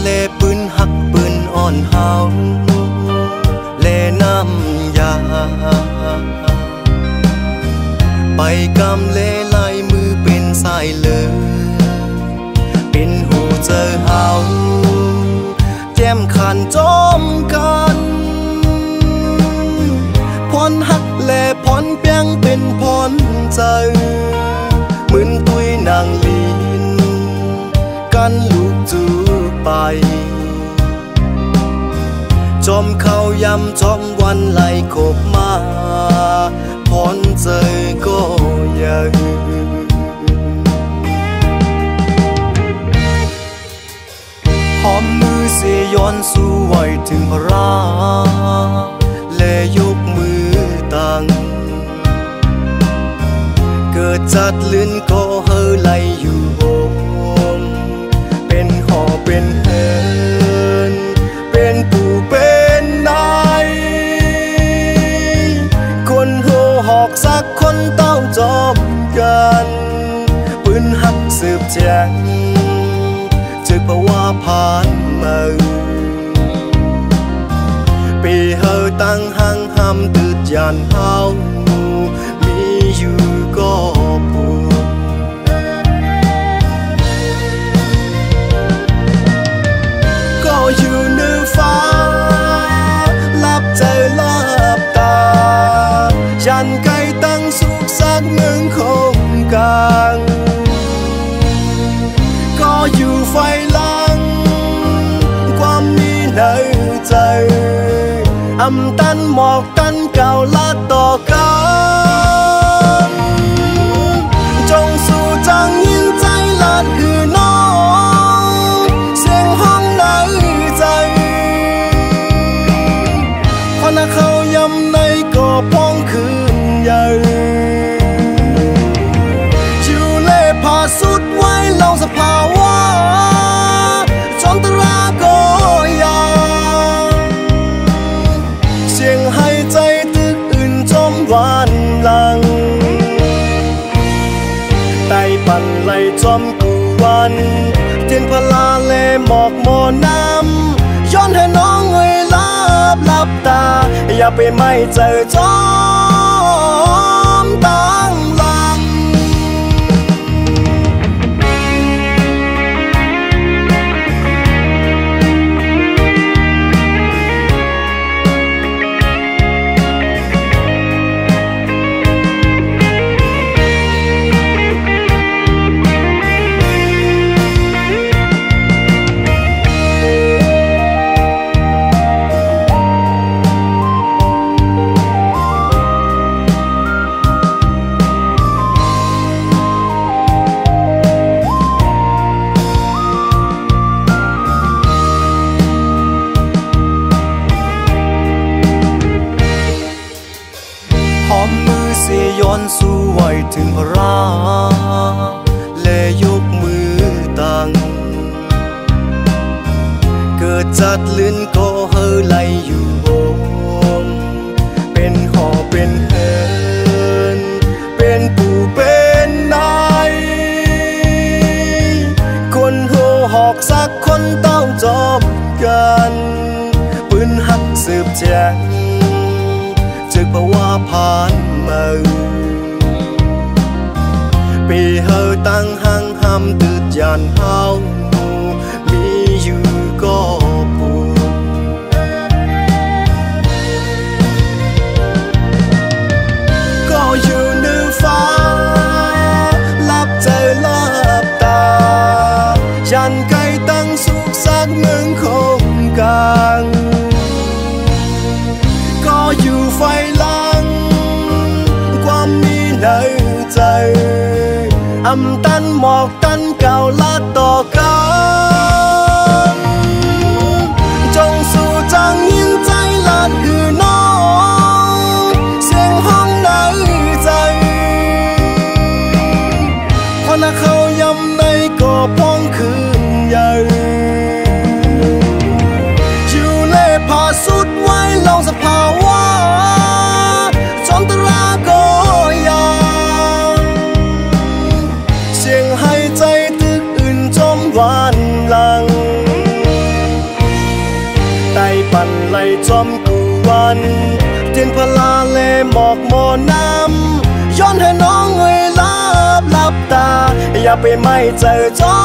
เลปืนหักปืนอ่อนเฮาเลน้ำยา ไปกำเลลายมือเป็นสายเลย เป็นหูเจอเฮาแจมขันจอมกันพรหักแลพรเปียงเป็นพรใจเหมือนตุยนางลีน กันลูกจู ไป จอมเขายำจอมวันไหลขบมาพรเจอก็ยังหอมมือเสียย้อนสู้ไหวถึงพระราและยกมือตั้งเกิดจัดลื่นก็เฮไหลอยู่ อกสักคนเต้าจอมกันปืนหักสืบแจงจึกปราะว่าผ่านมาปีเฮอตั้งหังห้ำตืดยานเฮา อำตันหมอ กูวันเทียนพลาเลหมอกหมอน้ำย้อนให้น้องเอ่ยลับลับตา อย่าไปไม่เจอจอมตั้ง สู้ไหวถึงราและยกมือตั้งเกิดจัดลื่นก็เฮอไหลอยู่โงเป็นหอเป็นเฮินเป็นปูเป็นนายคนโหหอกสักคนเต้าจอมกันปืนหักสืบแจงจึกเพราว่าผ่านมา ปีเฮอตั้งหังห้ำตืดยานเฮามีอยู่ก็ปวดก็อยู่เหนือฟ้าลับใจลับตาฉันไกลตั้งสุขสักหนึ่งคงกลางก็อยู่ไฟลังความมีในใจ อำตันหมอกันไหลจอมกูวันเตียนพลาเลหมอกหมอน้ำย้อนให้น้องเอ้ยลับลับตา อย่าไปไม่เจอจอ